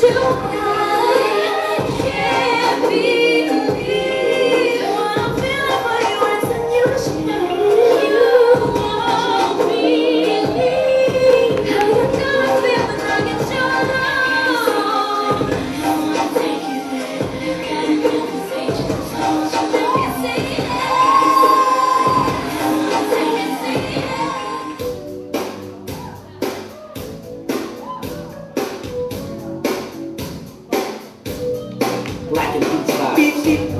Shoot! black and blue. Beep, beep.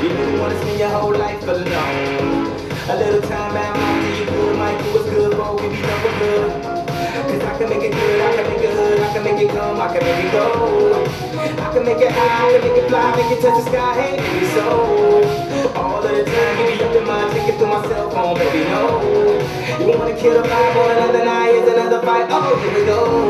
You wouldn't wanna spend your whole life alone. A little time out after you do might do what's good, but we be number good. Cause I can make it good, I can make it hood, I can make it come, I can make it go. I can make it high, I can make it fly, make it touch the sky, hey, baby, so. All of the time, you be up in mind, take it through my cell phone, baby, no. You wanna kill a vibe, but another night is another fight, oh, here we go.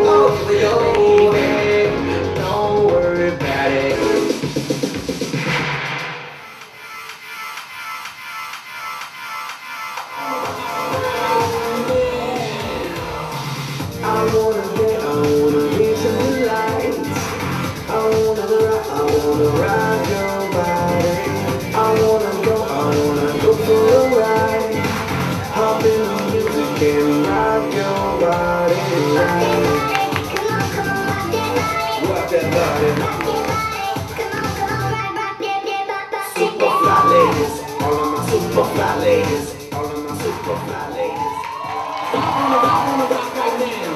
super fly ladies. All of my super fly ladies. I wanna rock, I wanna rock right now.